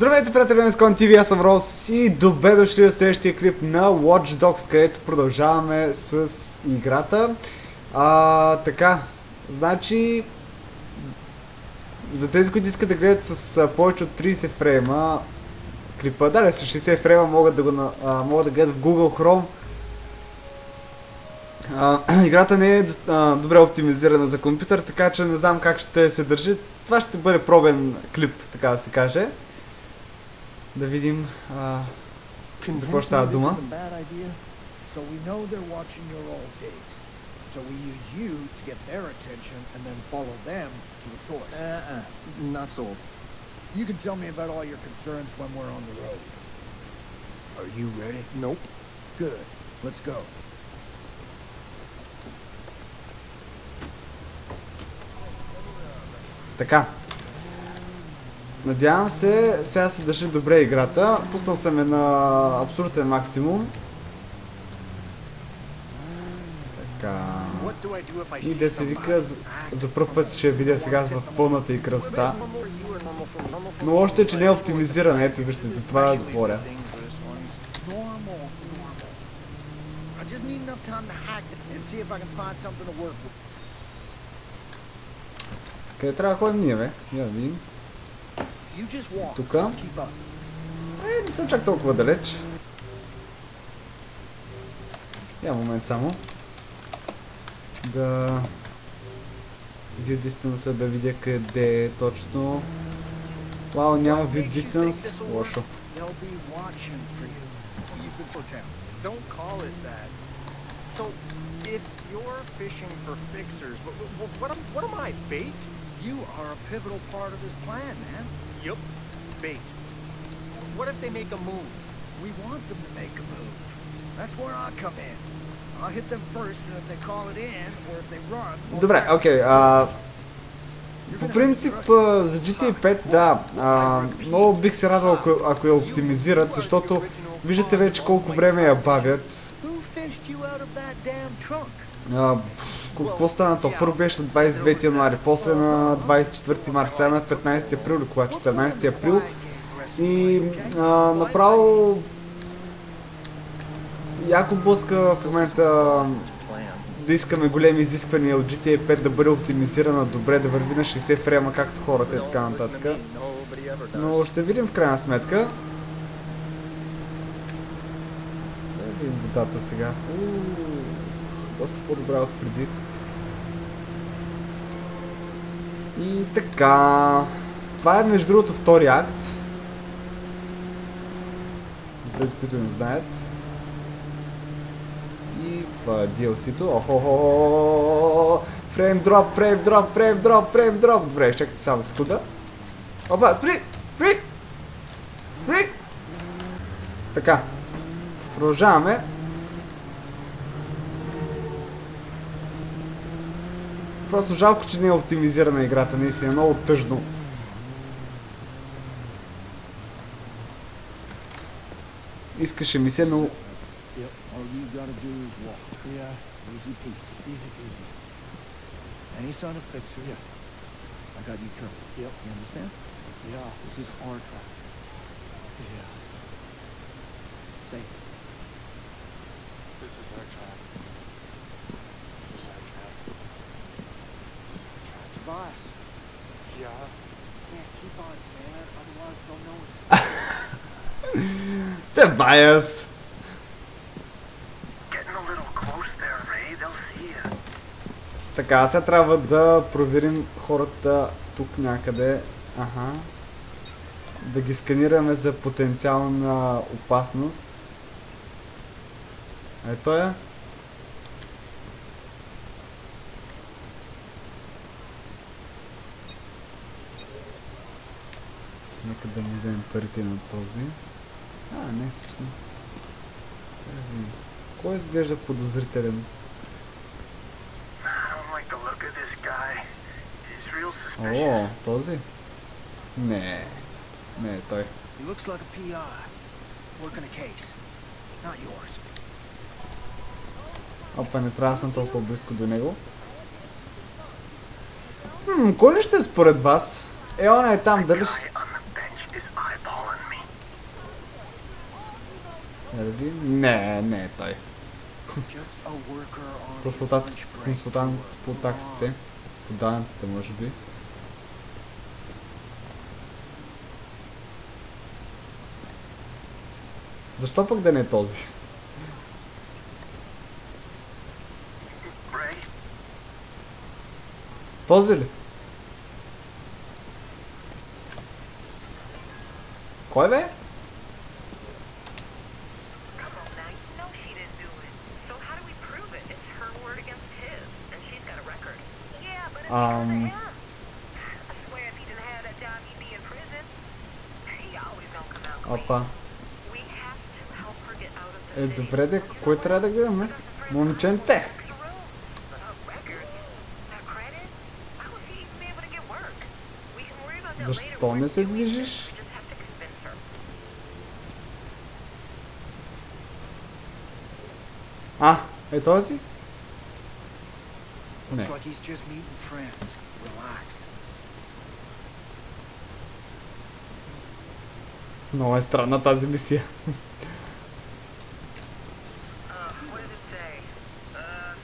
Здравейте, приятели на Скон TV, аз съм Рос и добре дошли в следващия клип на Watch Dogs, където продължаваме с играта. А, така, значи, за тези, които искат да гледат с повече от 30 фрейма клипа, да, с 60 фрейма могат да, го, а, могат да гледат в Google Chrome. А, играта не е а, добре оптимизирана за компютър, така че не знам как ще се държи. Това ще бъде пробен клип, така да се каже. Да видим. А, За какво Convince става me this дума? is a bad idea? So we know they're watching your old days. So we use you to get their attention and then follow them to the source. Uh-uh. Not sold. You can tell me about all your concerns when we're on the road. Are you ready? Nope. Good. Let's go. така. Надявам се, сега се държи добре играта. Пуснал съм я на абсолютен максимум. Така. И де се вика, за, за първ път ще я видя сега в пълната и for Но още е, че не е оптимизирана, ето вижте, за това говоря. Къде трябва да ходим ние, бе? Я да видим. You just walk. Тука. Keep up. Е, не съм чак толкова далеч. Я момент само. Да... View distance да видя къде е точно. Вау, няма view distance. Лошо. They'll be watching for you. You can sort down. Don't call it that. So, if you're fishing for fixers, what, what, what, am, what am I, bait? You are a pivotal part of this plan, man. Yup, bait. What if they make a move? We want them to make a move. That's where I come in. I'll hit them first, and if they call it in, or if they run... Добре, окей. them. а, По принцип, за GTA 5, да, а, много бих се радвал, ако, ако я оптимизират, защото виждате вече колко време я бавят. А, какво стана то? Първо беше на 29 януари, после на 24 марта, сега на 15 април или кога? 14 април. И а, направо яко блъска в момента да искаме големи изисквания от GTA 5 да бъде оптимизирана добре, да върви на 60 фрема, както хората и така нататък. Но ще видим в крайна сметка. Да видим водата сега. Уу, доста по-добра от преди. И така. Това е между другото втори акт. За тези, които не знаят. И това е DLC-то. Охо! Фрейм дроп, фрейм дроп, фрейм дроп, фрейм дроп. Добре, чакайте само секунда. Опа, спри! Спри! Спри! Така. Продължаваме. Просто жалко, че не е оптимизирана играта, наистина е много тъжно. Искаше ми се, но. Yeah. This is our track. This is our trap. This is Tobias. Yeah. Yeah, keep on saying it, otherwise they'll know it's Те баяс! Getting a little close there, Ray. They'll see you. Така, сега трябва да проверим хората тук някъде. Ага. Да ги сканираме за потенциална опасност. Ето я. Нека да му вземем парите на този. А, не, всъщност. Да видим. Кой изглежда подозрителен? I don't like the look of this guy. He's real suspicious. О, този? Не, не е той. He looks like a PI. Working a case. Not yours. Опа, не трябва да съм толкова близко до него. Хм, кой ли ще е според вас? Е, он е там, дали ще... Guy on the bench is eyeballing Я да видим. Не, не е той. His Консултант, по таксите. По данъците, може би. Защо пък да не е този? Този ли? Кой бе? Able to get work? We can worry about that later. Защо when не we're се doing it. движиш? We just have to convince her. А, е този? Looks like he's just meeting friends. Relax. Много е странна тази мисия. Uh, what did it say? Uh,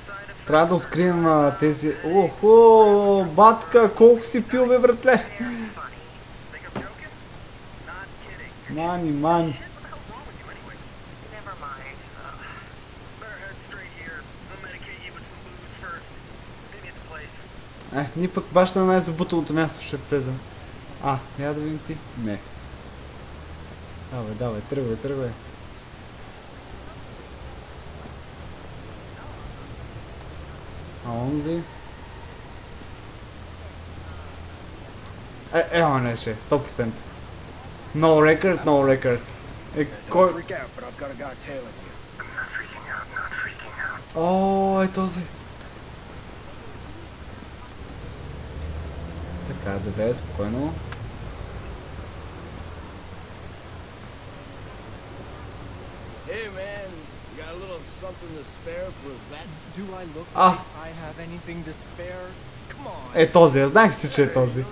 side of Трябва да открием а, тези... Охо, батка, колко си пил бе, братле? funny. Think I'm joking? Not kidding. Мани, мани. Е, ние пък баш на най-забуталото място ще влезем. А, я да видим ти. Не. Давай, давай, тръгвай, тръгвай. А онзи? Е, е, о, не ще, 100%. No record, no record. Е, кой? freak out, but cada vez cuando Hey man, you got a little something to spare for that? Do I look ah. like I have anything to spare? Come on. E tozi, ja znam se tiče tozi.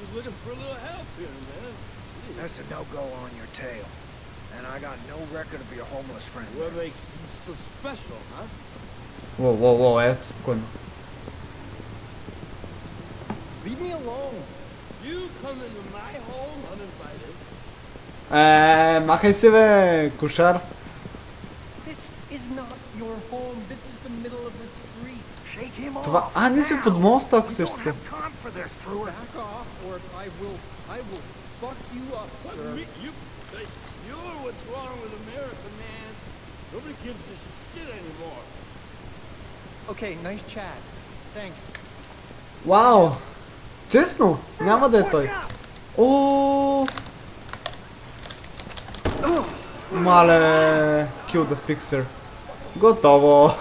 Just looking for a little help here, man. That's a no-go on your tail. And I got no record of your homeless friend. What makes you so special, huh? Whoa, whoa, whoa, eh? eto, spokojno. Leave me alone. You come into my home uninvited. Е, махай се бе, кошар. This is not your home. This is the middle of the street. Shake him Това... off. А, ние сме под моста, ако We се don't ще. have time for this, Frewer. Back off, or I will, I will fuck you up, What sir. me, you, hey, you're what's wrong with America, man. Nobody gives a shit anymore. Okay, nice chat. Thanks. Вау! Честно, няма да е той. О! Мале, kill the fixer. Готово.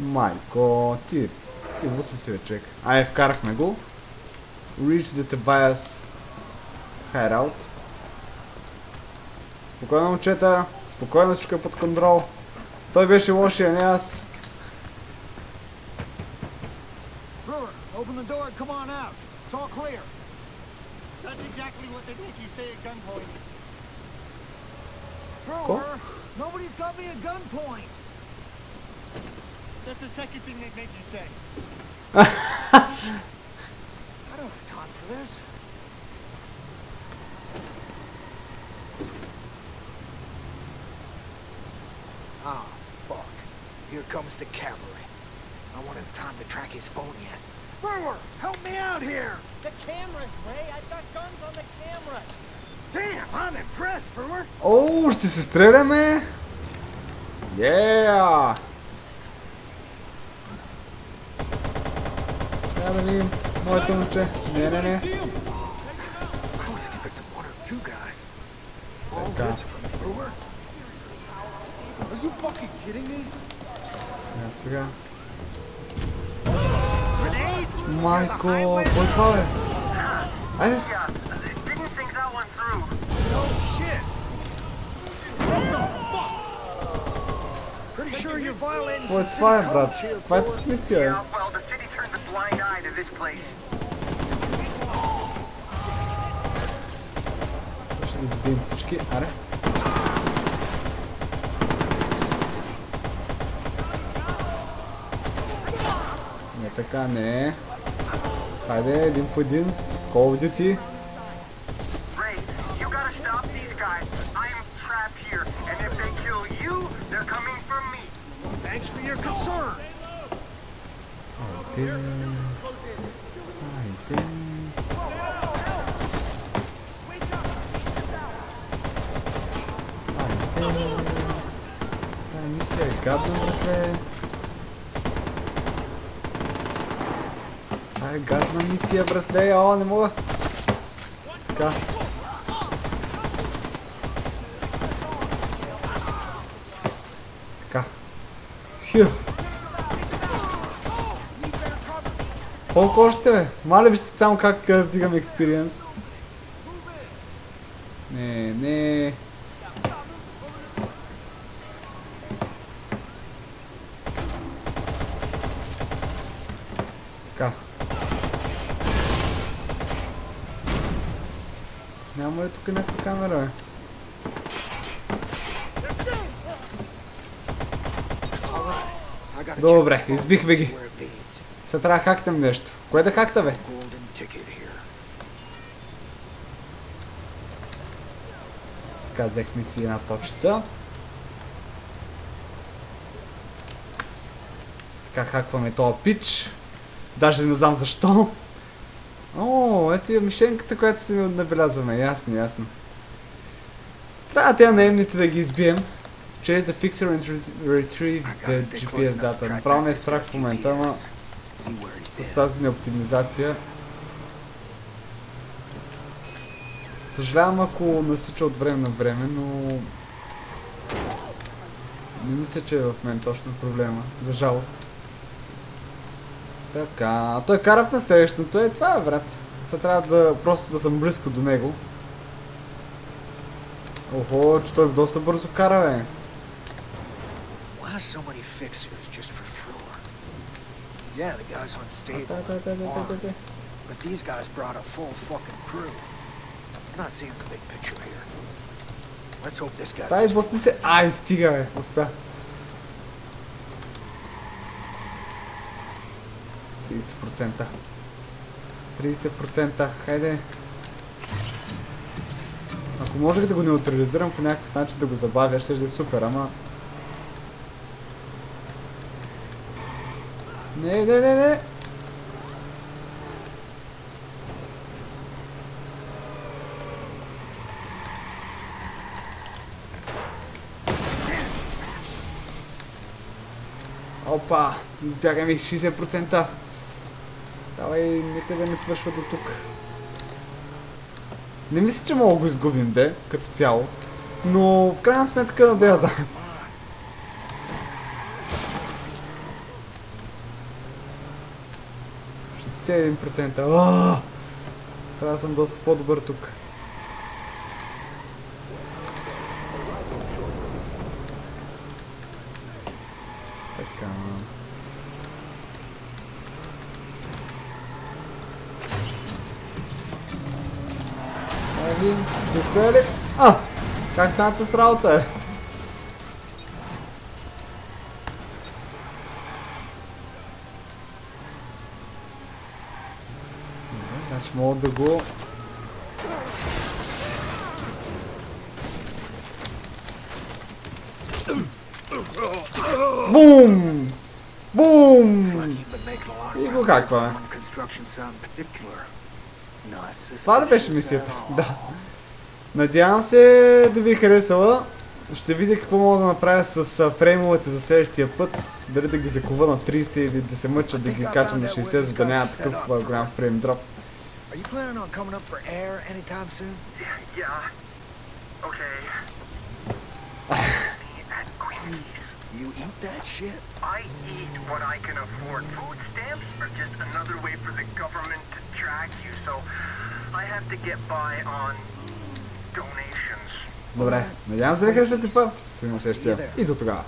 Майко, ти, ти лут ли си бе, човек? Ай, вкарахме го. Reach the Tobias hideout. Спокойно, момчета. Спокойно, всичко е под контрол. Той беше лошия, не аз. Come on out. It's all clear. That's exactly what they make you say at gunpoint. Brewer, nobody's got me at gunpoint. That's the second thing they make you say. I don't have time for this. Ah, fuck. Here comes the cavalry. I won't have time to track his phone yet. Brewer, help me out here! The cameras, Ray. I've got guns on the cameras. Damn, I'm impressed, Brewer. О, ще се стреляме! Yeah! Трябва да видим моето момче. Не, не, не. I was expecting one or two guys. All Така. this from Brewer? Are you fucking kidding me? Я сега. Майко, кой това е? Айде! Кой е това е, брат? Това е си мисия, е. Ще ги избием всички, аре. Не така, не. Е. Hadi din pudin. Call of Duty. Ray, you gotta stop these guys. I'm trapped here, and if they kill you, they're coming for me. Thanks for your concern. Hadi. Hadi. Hadi. Hadi. Hadi. Hadi. Това е гадна мисия, братле. О, не мога. Така. Така. Хю. Колко още, бе? Маля вижте само как вдигам експириенс. Добре, избихме ги. Сега трябва да хакнем нещо. Кое да хакта, бе? Така, взехме си една точица. Така хакваме този пич. Даже не знам защо. О, ето и мишенката, която си набелязваме. Ясно, ясно. Трябва тези наемните да ги избием. Chase the fixer and re- retrieve the GPS data. Направо ме е страх в момента, ама с тази неоптимизация. Съжалявам ако насича от време на време, но... Не мисля, че е в мен точно проблема. За жалост. Така, той кара в насрещното е това е, брат. Сега трябва да просто да съм близко до него. Охо, че той доста бързо кара, бе. Why so many fixers just for floor? Yeah, the guy's та, та, та. But these guys brought a full fucking crew. I'm not seeing the big picture here. Let's hope this guy. Тай, бости се. Ай, стига, бе. Успя. 30%. 30%. Хайде. Ако можех да го неутрализирам по някакъв начин да го забавя, ще да е супер, ама... Не, не, не, не! Опа! Избягаме 60%! Давай, нека да не свършва до тук. Не мисля, че мога да го изгубим, де, като цяло. Но в крайна сметка да я знаем. 97%. О! Трябва да съм доста по-добър тук. Така. Али, заспели? А! Как станата с работа? Е? Мога да го... Бум! Бум! И го хакваме. Това ли беше мисията? Да. Надявам се да ви е харесала. Ще видя какво мога да направя с фреймовете за следващия път. Дали да ги закува на 30 или да се мъча да ги качам на 60, за да няма такъв голям фрейм дроп. Are you planning on coming up for air anytime soon? Yeah. Okay. You eat that shit? I eat what I can afford. Food stamps are just another way for the government to track you, so I have to get by on donations. Добре, надявам се да хареса клипа. Ще се следващия. И до тогава.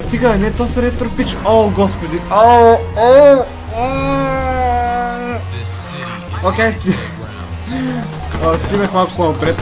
Стига, не, то са ретро пич. О, господи. О, о, о. Окей. О, стигнах малко по-напред.